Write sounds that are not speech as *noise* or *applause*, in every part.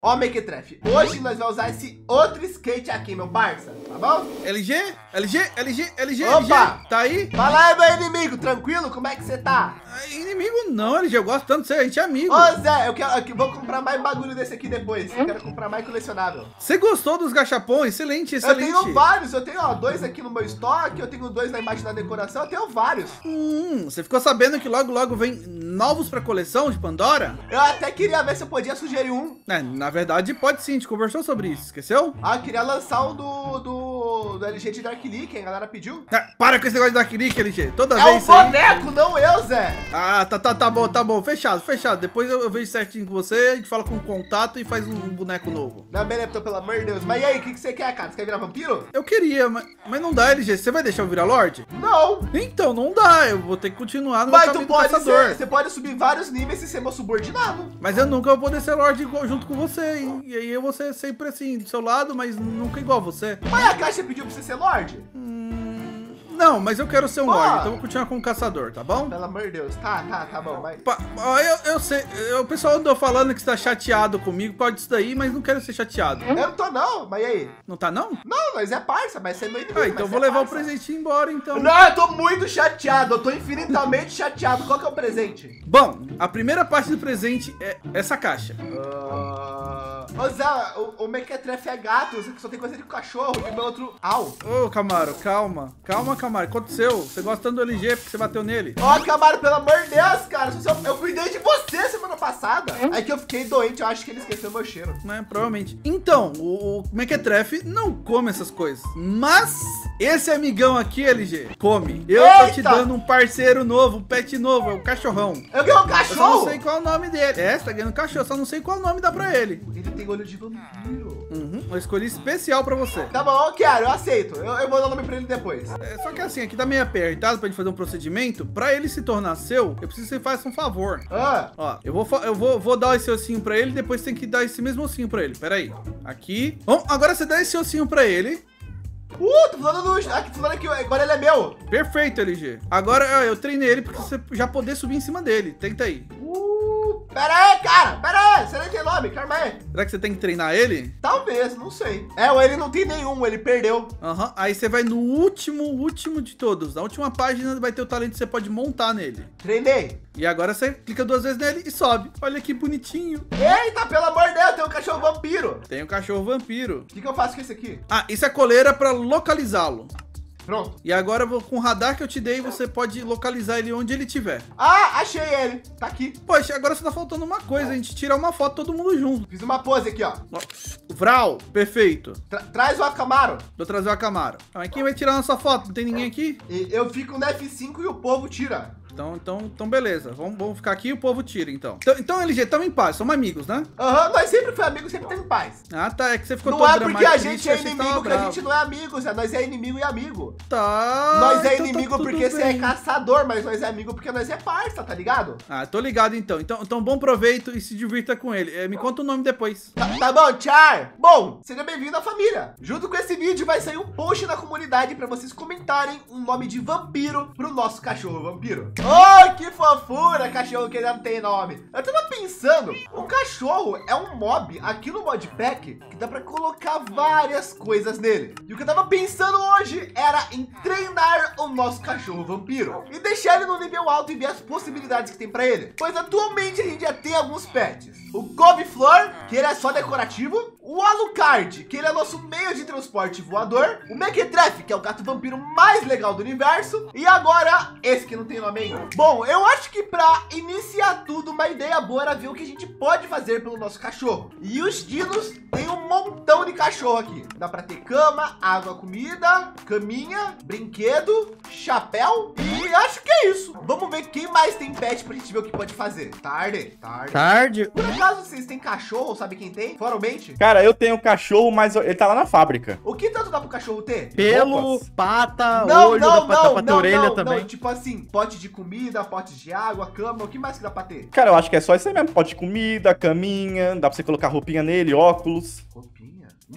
Ó, Mequetrefe, hoje nós vamos usar esse outro skate aqui, meu parça, tá bom? LG, LG, LG, LG, Opa! LG, tá aí? Fala aí, meu inimigo, tranquilo? Como é que você tá? Ah, Inimigo não, LG, eu gosto tanto de você, a gente é amigo. Ô, Zé, eu, quero, eu vou comprar mais bagulho desse aqui depois. Eu quero comprar mais colecionável. Você gostou dos gachapões? Excelente, Eu excelente. tenho vários, eu tenho ó, dois aqui no meu estoque, eu tenho dois lá embaixo na decoração, eu tenho vários. Hum, você ficou sabendo que logo, logo vem novos pra coleção de Pandora? Eu até queria ver se eu podia sugerir um. É, na verdade, pode sim, a gente conversou sobre isso, esqueceu? Ah, queria lançar um do, do, do LG de Dark League, hein? A galera pediu. Ah, para com esse negócio de Dark League, LG, toda É vez isso aí. boneco, não eu, Zé. Ah, tá, tá, tá bom, tá bom, fechado, fechado. Depois eu, eu vejo certinho com você, a gente fala com o contato e faz um, um boneco novo. Não, beleza, pelo amor de Deus. Mas e aí, o que, que você quer, cara? Você quer virar vampiro? Eu queria, mas, mas não dá, LG, você vai deixar eu virar Lorde? Não. Então, não dá, eu vou ter que continuar no Mas tu pode ser, você pode subir vários níveis e ser meu subordinado. Mas eu nunca vou poder ser Lorde junto com você, hein? E aí eu vou ser sempre assim, do seu lado, mas nunca igual você. Mas a caixa pediu pra você ser Lorde? Hum, não, mas eu quero ser um Pô. Lorde, então vou continuar como caçador, tá bom? Pelo amor de Deus. Tá, tá, tá bom. Mas... Pa- ó, eu, eu sei, eu- o pessoal andou falando que está chateado comigo, pode isso daí, mas não quero ser chateado. Eu não tô não, mas e aí? Não tá não? Não, nós é parça, mas você é meu inimigo. Ah, então mas vou você é levar o parça. presentinho embora, então. Não, eu tô muito chateado, eu tô infinitamente chateado. Qual que é o presente? Bom, a primeira parte do presente é essa caixa. Ah, Ô Zé, o, o Mequetrefe é gato, você só tem coisa de cachorro, e meu outro... Au. Ô, Camaro, calma. Calma, Camaro. O que aconteceu? Você gosta tanto do LG porque você bateu nele? Ó, Camaro, pelo amor de Deus, cara, eu, eu cuidei de você semana passada. Aí que eu fiquei doente, eu acho que ele esqueceu meu cheiro. Né, provavelmente. Então, o, o Mequetrefe não come essas coisas. Mas esse amigão aqui, LG, come. Eu tô te Eita! dando um parceiro novo, um pet novo, é o cachorrão. Eu ganhei um Eu só não cachorro! sei qual é o nome dele. É, você tá ganhando cachorro, só não sei qual nome dá pra ele. Tem olho de vampiro. Uhum, eu escolhi especial pra você. Tá bom, eu quero, eu aceito. Eu, eu vou dar o nome pra ele depois. É, só que assim, aqui tá meio apertado pra gente fazer um procedimento. Pra ele se tornar seu, eu preciso que você faça um favor. Ah, Ó, eu vou, eu vou, vou dar esse ossinho pra ele, depois tem que dar esse mesmo ossinho pra ele. Pera aí. Aqui. Bom, agora você dá esse ossinho pra ele. uh, tô falando do... Aqui, tô falando aqui, agora ele é meu. Perfeito, LG. Agora eu treinei ele pra você já poder subir em cima dele. Tenta aí. Pera aí, cara, pera aí. Você nem tem nome, calma aí. Será que você tem que treinar ele? Talvez, não sei. É, ou ele não tem nenhum, ele perdeu. Aham. Aí você vai no último, último de todos. Na última página vai ter o talento que você pode montar nele. Treinei. E agora você clica duas vezes nele e sobe. Olha que bonitinho. Eita, pelo amor de Deus, tem um cachorro vampiro. Tem um cachorro vampiro. O que, que eu faço com esse aqui? Ah, isso é coleira pra localizá-lo. Pronto. E agora vou- com o radar que eu te dei, você pode localizar ele onde ele estiver. Ah, achei ele. Tá aqui. Poxa, agora só tá faltando uma coisa, a gente tirar uma foto todo mundo junto. Fiz uma pose aqui, ó. Vral, perfeito. Tra- traz o Acamaro. Vou trazer o Camaro. Ah, Mas quem vai tirar nossa foto? Não tem ninguém aqui? Eu fico no F5 e o povo tira. Então, então, então beleza. Vamos, vamos ficar aqui e o povo tira, então. Então, então LG, tamo em paz, somos amigos, né? Aham, nós sempre foi amigo, sempre teve paz. Ah, tá, é que você ficou não todo é porque a gente é inimigo que a gente não é amigo, Zé. Nós é inimigo e amigo. Tá. nós é então tá inimigo tudo porque você é bem. caçador, mas nós é amigo porque nós é parça, tá ligado? Ah, tô ligado então. Então, então bom proveito e se divirta com ele. Eh, me conta o nome depois. Tá, tá bom, Char? Bom, seja bem-vindo à família. Junto com esse vídeo vai sair um post na comunidade pra vocês comentarem um nome de vampiro pro nosso cachorro vampiro. Oh, que fofura, cachorro que não tem nome. Eu tava pensando, o cachorro é um mob aqui no modpack que dá pra colocar várias coisas nele. E o que eu tava pensando hoje era em treinar o nosso cachorro vampiro e deixar ele no nível alto e ver as possibilidades que tem pra ele. Pois atualmente a gente já tem alguns pets. O Couve-Flor, que ele é só decorativo. O Alucard, que ele é nosso meio de transporte voador. O Mequetrefe, que é o gato vampiro mais legal do universo. E agora, esse que não tem nome ainda. Bom, eu acho que pra iniciar tudo, uma ideia boa era ver o que a gente pode fazer pelo nosso cachorro. E os dinos tem um montão de cachorro aqui. Dá pra ter cama, água, comida, caminha, brinquedo, chapéu. E acho que é isso. Vamos ver quem mais tem pet pra gente ver o que pode fazer. Tarde, tarde. Tarde. Por acaso vocês têm cachorro, sabe quem tem? Fora o Mente? Cara, eu tenho cachorro, mas ele tá lá na fábrica. O que tanto dá pro cachorro ter? Pelo, Roupas. pata, Não, olho, não, dá pra, dá não, pra ter não, orelha não, também. não, tipo assim, pote de comida, pote de água, cama, o que mais que dá pra ter? Cara, eu acho que é só isso aí mesmo. Pode de comida, caminha, dá pra você colocar roupinha nele, óculos. Roupinha?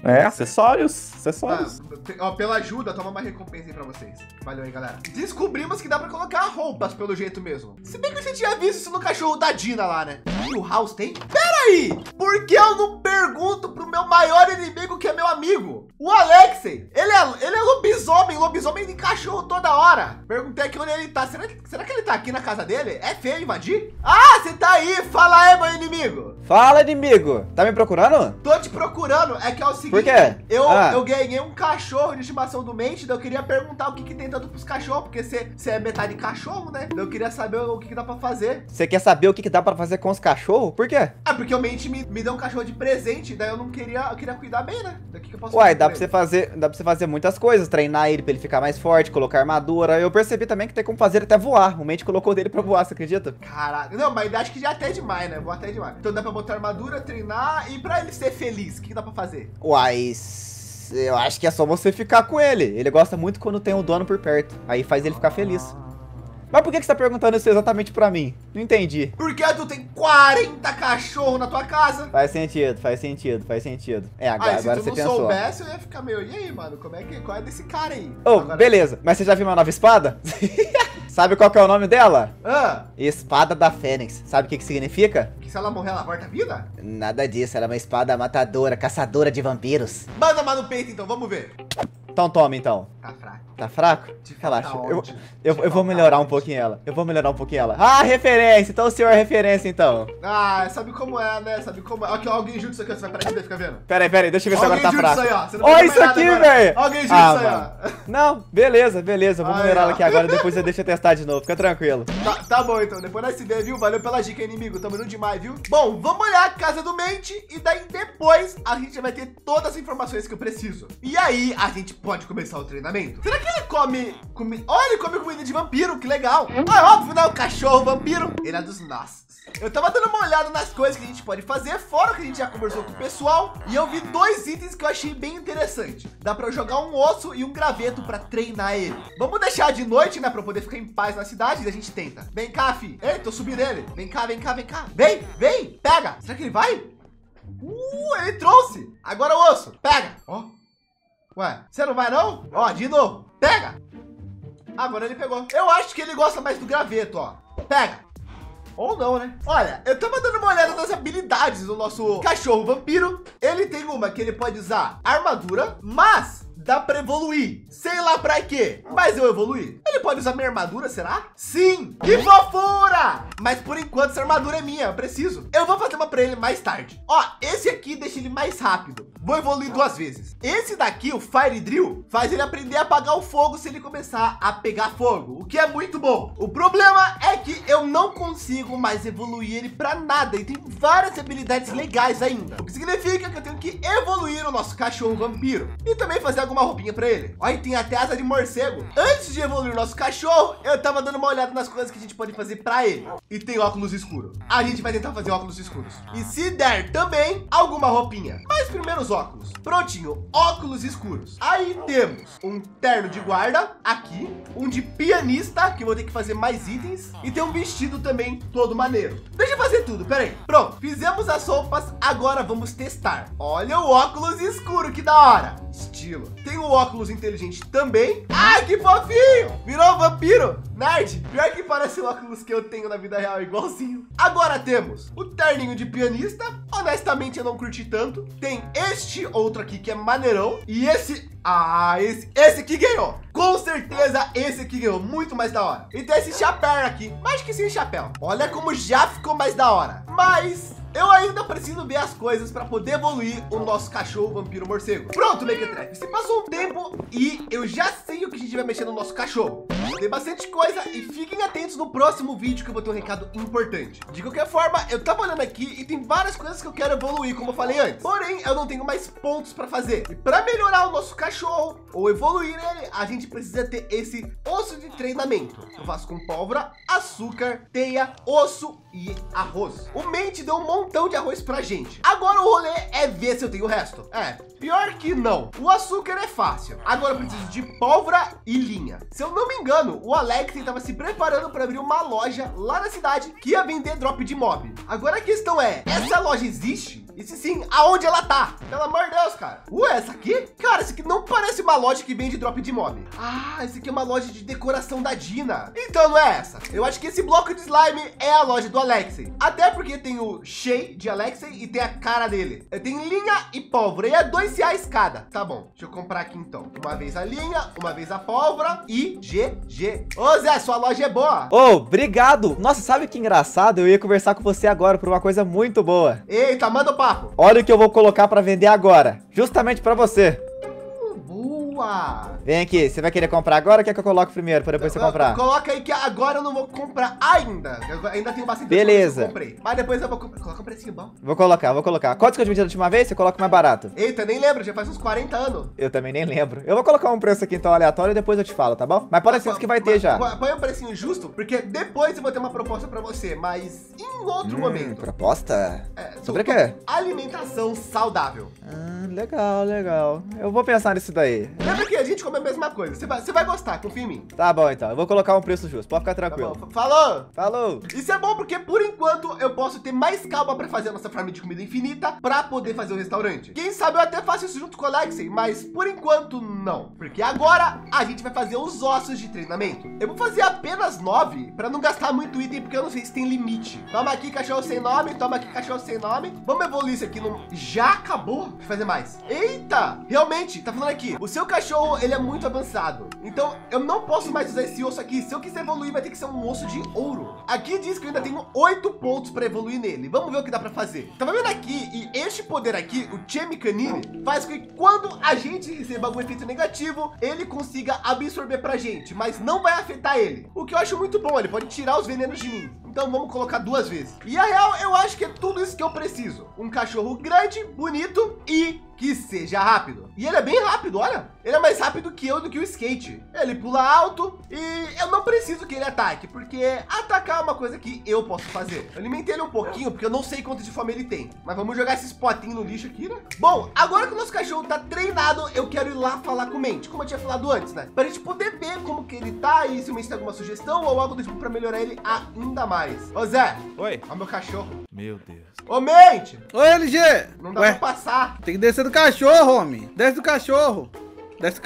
É, acessórios. Acessórios. Ah, ó, pela ajuda, toma uma recompensa aí pra vocês. Valeu aí, galera. Descobrimos que dá pra colocar roupas pelo jeito mesmo. Se bem que você tinha visto isso no cachorro da Dina lá, né? E o House tem? Pera aí! Por que eu não pergunto pro meu maior inimigo que é meu amigo? O Alexei! Ele é, ele é lobisomem, lobisomem de cachorro toda hora. Perguntei aqui onde ele tá. Será, que- será que ele tá aqui na casa dele? É feio invadir? Ah, você tá aí! Fala aí, meu inimigo! Fala, inimigo. Tá me procurando? Tô te procurando, é que é o seguinte. Por quê? Eu, Ah. eu ganhei um cachorro de estimação do Mente, eu queria perguntar o que, que tem tanto pros cachorros, porque você é metade cachorro, né? Eu queria saber o que, que dá pra fazer. Você quer saber o que, que dá pra fazer com os cachorros? Por quê? Ah, porque o Mente me, me deu um cachorro de presente, daí eu não queria, eu queria cuidar bem, né? Daqui que eu posso Uai, dá pra você fazer, dá pra você fazer muitas coisas, treinar ele pra ele ficar mais forte, colocar armadura. Eu percebi também que tem como fazer até voar. O mente colocou dele pra voar, você acredita? Caraca, não, mas acho que já até é demais, né? Vou até demais. Então dá pra botar armadura, treinar e pra ele ser feliz, o que, que dá pra fazer? Uai, s- eu acho que é só você ficar com ele. Ele gosta muito quando tem o dono por perto. Aí faz ele ficar feliz. Mas por que que você tá perguntando isso exatamente pra mim? Não entendi. Porque tu tem 40 cachorros na tua casa. Faz sentido, faz sentido, faz sentido. É, agora, Ah, se agora tu você não pensou. soubesse, eu ia ficar meio, e aí, mano, como é que, qual é desse cara aí? Oh, Agora- beleza. Mas você já viu uma nova espada? *laughs* Sabe qual que é o nome dela? Ah, Espada da Fênix. Sabe o que que significa? que se ela morrer, ela volta a vida? Nada disso, ela é uma espada matadora, caçadora de vampiros. Manda mais no peito, então, vamos ver. Então toma, então. Tá fraco. Tá fraco? Relaxa, eu, eu, eu vou melhorar um pouquinho ela. Eu vou melhorar um pouquinho ela. Ah, referência! Então o senhor é referência, então. Ah, sabe como é, né? Sabe como é. Aqui, ó, alguém junto isso aqui, ó, você vai parar de ver, fica vendo? Pera aí, pera aí, deixa eu ver se Alguém agora tá junto fraco. isso aí, ó. Olha isso aqui, velho! Alguém junto Ah, isso aí, ó. Não, beleza, beleza. Eu vou Aí, melhorar ela aqui agora, depois eu deixo eu testar de novo. Fica tranquilo. Tá, tá bom, então. Depois nós se vê, viu? Valeu pela dica, inimigo. Tamo indo demais, viu? Bom, vamos olhar a casa do Mente e daí depois a gente vai ter todas as informações que eu preciso. E aí a gente pode começar o treinamento. Será que ele come... come... Olha, ele come comida de vampiro, que legal. Ah, é óbvio, né? O cachorro vampiro, ele é dos nossos. Eu tava dando uma olhada nas coisas que a gente pode fazer, fora que a gente já conversou com o pessoal, e eu vi dois itens que eu achei bem interessante. Dá pra eu jogar um osso e um graveto pra treinar ele. Vamos deixar de noite, né, pra poder ficar em paz na cidade, e a gente tenta. Vem cá, fi. Ei, tô subindo ele. Vem cá, vem cá, vem cá. Vem, vem, pega. Será que ele vai? Uh, ele trouxe. Agora o osso. Pega. Ó. Ué, você não vai não? Ó, de novo. Pega. Agora ele pegou. Eu acho que ele gosta mais do graveto, ó. Pega. Ou não, né? Olha, eu tava dando uma olhada nas habilidades do nosso cachorro vampiro. Ele tem uma que ele pode usar armadura, mas dá pra evoluir. Sei lá pra quê. Mas eu evoluir. Ele pode usar minha armadura, será? Sim! Que fofura! Mas por enquanto essa armadura é minha, eu preciso. Eu vou fazer uma pra ele mais tarde. Ó, esse aqui deixa ele mais rápido. Vou evoluir duas vezes. Esse daqui, o Fire Drill, faz ele aprender a apagar o fogo se ele começar a pegar fogo, o que é muito bom. O problema é que eu não consigo mais evoluir ele pra nada e tem várias habilidades legais ainda. O que significa que eu tenho que evoluir o nosso cachorro vampiro e também fazer alguma roupinha pra ele. Olha, tem até asa de morcego. Antes de evoluir o nosso cachorro, eu tava dando uma olhada nas coisas que a gente pode fazer pra ele. E tem óculos escuros. A gente vai tentar fazer óculos escuros. E se der também, alguma roupinha. Mas primeiro os óculos. Prontinho, óculos escuros. Aí temos um terno de guarda aqui, um de pianista, que vou ter que fazer mais itens, e tem um vestido também todo maneiro. Deixa eu fazer tudo, peraí. Pronto, fizemos as roupas, agora vamos testar. Olha o óculos escuro, que da hora. Tem o óculos inteligente também. Ai, que fofinho! Virou um vampiro. Nerd, pior que parece o óculos que eu tenho na vida real, igualzinho. Agora temos o terninho de pianista. Honestamente, eu não curti tanto. Tem este outro aqui que é maneirão. E esse... Ah, esse, esse aqui ganhou. Com certeza, esse aqui ganhou. Muito mais da hora. E tem esse chapéu aqui. Mais que sem chapéu. Olha como já ficou mais da hora. Mas... Eu ainda preciso ver as coisas para poder evoluir o nosso cachorro vampiro morcego. Pronto, Mequetrefe. Se passou um tempo e eu já sei o que a gente vai mexer no nosso cachorro. Tem bastante coisa e fiquem atentos no próximo vídeo que eu vou ter um recado importante. De qualquer forma, eu tava olhando aqui e tem várias coisas que eu quero evoluir, como eu falei antes. Porém, eu não tenho mais pontos para fazer. E para melhorar o nosso cachorro ou evoluir ele, a gente precisa ter esse osso de treinamento. Eu faço com pólvora, açúcar, teia, osso e arroz. O Mente deu um montão de arroz pra gente. Agora o rolê é ver se eu tenho o resto. É, pior que não. O açúcar é fácil. Agora eu preciso de pólvora e linha. Se eu não me engano, o Alex estava se preparando para abrir uma loja lá na cidade que ia vender drop de mob. Agora a questão é, essa loja existe? E se sim, aonde ela tá? Pelo amor de Deus, cara. Ué, essa aqui? Cara, esse aqui não parece uma loja que vende drop de mob. Ah, esse aqui é uma loja de decoração da Dina. Então não é essa. Eu acho que esse bloco de slime é a loja do Alexei. Até porque tem o Shea de Alexei e tem a cara dele. Tem linha e pólvora e é dois reais cada. Tá bom, deixa eu comprar aqui então. Uma vez a linha, uma vez a pólvora e GG. Ô Zé, sua loja é boa. Ô, obrigado. Nossa, sabe que engraçado? Eu ia conversar com você agora por uma coisa muito boa. Eita, manda o papo. Olha o que eu vou colocar para vender agora. Justamente para você. Boa. Vem aqui, você vai querer comprar agora ou quer que eu coloque primeiro para depois você comprar? Coloca aí que agora eu não vou comprar ainda. Eu ainda tenho bastante Beleza. coisa que eu comprei. Mas depois eu vou comprar. Coloca um precinho bom. Vou colocar, vou colocar. Quantos que eu dividi da última vez? Você coloca mais barato. Eita, nem lembro, já faz uns 40 anos. Eu também nem lembro. Eu vou colocar um preço aqui então aleatório e depois eu te falo, tá bom? Mas pode ser que vai ter já. Põe- um precinho justo, porque depois eu vou ter uma proposta pra você, mas em outro Hum, momento. proposta? É, Sobre o quê? Alimentação saudável. Ah, legal, legal. Eu vou pensar nisso daí. Lembra que a gente come a mesma coisa. Você vai, você vai gostar, confia em mim. Tá bom então, eu vou colocar um preço justo. Pode ficar Tá tranquilo. bom? Falou! Falou! Isso é bom porque, por enquanto, eu posso ter mais calma para fazer a nossa farm de comida infinita para poder fazer o restaurante. Quem sabe eu até faço isso junto com o Alexei, mas por enquanto não. Porque agora a gente vai fazer os ossos de treinamento. Eu vou fazer apenas nove para não gastar muito item, porque eu não sei se tem limite. Toma aqui, cachorro sem nome. Toma aqui, cachorro sem nome. Vamos evoluir isso aqui. No... Já acabou? Deixa eu fazer mais. Eita! Realmente, tá falando aqui. O seu cachorro, ele é muito avançado. Então, eu não posso mais usar esse osso aqui. Se eu quiser evoluir, vai ter que ser um osso de ouro. Aqui diz que eu ainda tenho oito pontos para evoluir nele. Vamos ver o que dá para fazer. Tava vendo aqui, e este poder aqui, o Chemi Canine, faz com que quando a gente receba algum efeito negativo, ele consiga absorver pra gente, mas não vai afetar ele. O que eu acho muito bom, ele pode tirar os venenos de mim. Então vamos colocar duas vezes. E a real, eu acho que é tudo isso que eu preciso. Um cachorro grande, bonito e que seja rápido. E ele é bem rápido, olha. Ele é mais rápido que eu do que o skate. Ele pula alto e eu não preciso que ele ataque, porque atacar é uma coisa que eu posso fazer. Eu alimentei ele um pouquinho, porque eu não sei quanto de fome ele tem. Mas vamos jogar esses potinhos no lixo aqui, né? Bom, agora que o nosso cachorro tá treinado, eu quero ir lá falar com o Mente, como eu tinha falado antes, né? Pra gente poder ver como que ele tá e se o Mente tem alguma sugestão ou algo do tipo pra melhorar ele ainda mais. Ô Zé, Oi. ó meu cachorro. Meu Deus. Ô Mente, Oi, LG! não dá Ué, pra passar. tem que descer do cachorro, homem. Desce do cachorro. Desce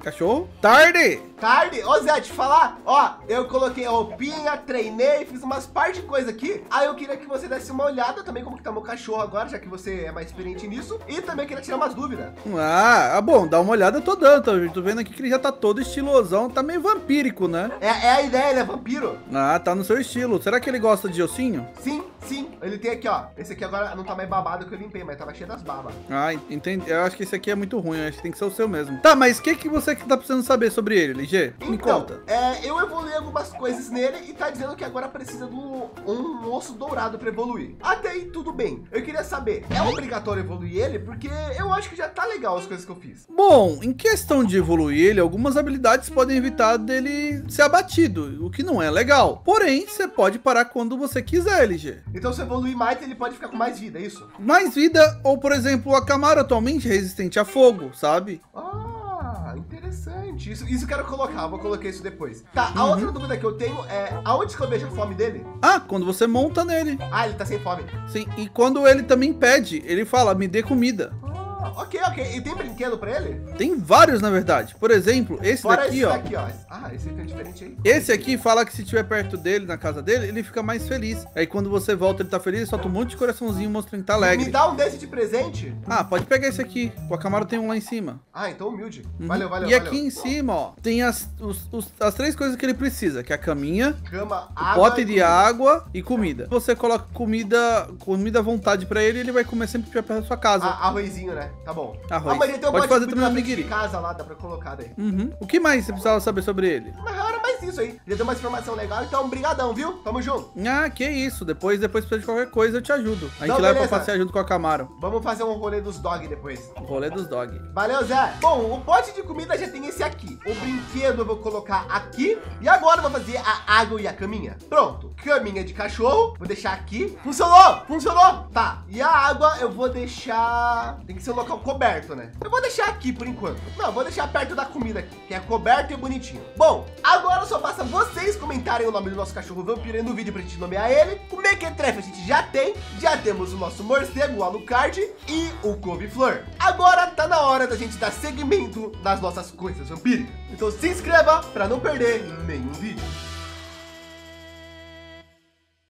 cachorro. Tarde! Tarde, ô Zé, te falar, ó, eu coloquei a roupinha, treinei, fiz umas par de coisa aqui. Aí eu queria que você desse uma olhada também como que tá meu cachorro agora, já que você é mais experiente nisso. E também queria tirar umas dúvidas. Ah, ah, bom, dá uma olhada, eu tô dando. Tô, tô vendo aqui que ele já tá todo estilosão, tá meio vampírico, né? É, é a ideia, ele é vampiro. Ah, tá no seu estilo. Será que ele gosta de ossinho? Sim, sim. Ele tem aqui, ó. Esse aqui agora não tá mais babado que eu limpei, mas tava cheio das babas. Ah, entendi. Eu acho que esse aqui é muito ruim, eu acho que tem que ser o seu mesmo. Tá, mas o que, que você tá precisando saber sobre ele, LG? Me Então, conta. é, eu evoluí algumas coisas nele e tá dizendo que agora precisa de um, um osso dourado pra evoluir. Até aí tudo bem. Eu queria saber, é obrigatório evoluir ele? Porque eu acho que já tá legal as coisas que eu fiz. Bom, em questão de evoluir ele, algumas habilidades podem evitar dele ser abatido, o que não é legal. Porém, você pode parar quando você quiser, LG. Então se eu evoluir mais, ele pode ficar com mais vida, é isso? Mais vida, ou por exemplo, a Camaro atualmente é resistente a fogo, sabe? Ah, interessante. Isso, isso eu quero colocar, eu vou colocar isso depois. Tá, a Uhum. outra dúvida que eu tenho é, aonde que eu vejo a fome dele? Ah, quando você monta nele. Ah, ele tá sem fome. Sim, e quando ele também pede, ele fala, me dê comida. Ah, ok, ok. E tem brinquedo pra ele? Tem vários, na verdade. Por exemplo, esse Fora daqui, esse ó. daqui, ó. Ah, esse aqui é diferente aí. Esse aqui fala que se estiver perto dele, na casa dele, ele fica mais feliz. Aí quando você volta, ele tá feliz, solta um monte de coraçãozinho mostrando que tá Me alegre. dá um desse de presente? Ah, pode pegar esse aqui. O Camaro tem um lá em cima. Ah, então humilde. Uhum. Valeu, valeu, e valeu. aqui em cima, ó, tem as, os- os- as três coisas que ele precisa, que é a caminha, Cama, pote de comida. água e comida. Você coloca comida, comida à vontade pra ele, ele vai comer sempre que estiver perto da sua casa. Ah, arrozinho, né? Tá bom. Arroz. Ah, mas ele tem um Pode fazer também na de casa lá, dá pra colocar daí. Uhum. O que mais você precisava saber sobre ele? Era mais isso aí. Já deu uma informação legal, então brigadão, viu? Tamo junto. Ah, que isso. Depois, depois se precisar de qualquer coisa, eu te ajudo. A gente Não, leva pra passear junto com a Camaro. Vamos fazer um rolê dos dog depois. O rolê dos dog. Valeu, Zé. Bom, o pote de comida já tem esse aqui. O brinquedo eu vou colocar aqui. E agora eu vou fazer a água e a caminha. Pronto. Caminha de cachorro. Vou deixar aqui. Funcionou! Funcionou! Tá. E a água eu vou deixar... Tem que ser um local coberto, né? Eu vou deixar aqui por enquanto. Não, vou deixar perto da comida aqui. Que é coberto e bonitinho. Bom, agora só basta vocês comentarem o nome do nosso cachorro vampiro aí no vídeo pra gente nomear ele. O Mequetrefe a gente já tem. Já temos o nosso morcego Alucard e o couve-flor. Agora tá na hora da gente dar seguimento nas nossas coisas vampíricas. Então se inscreva para não perder nenhum vídeo.